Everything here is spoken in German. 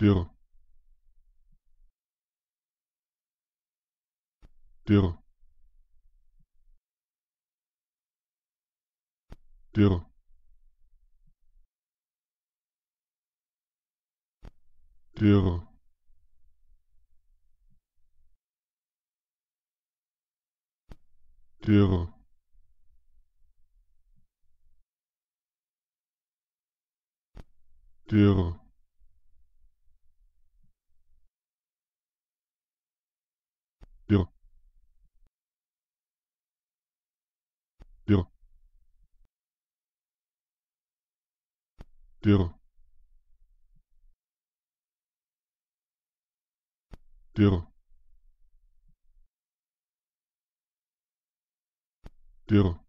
dürr. Dürr. Dürr. Dürr. Dürr. Dürr. Пир. Пир. Пир. Пир.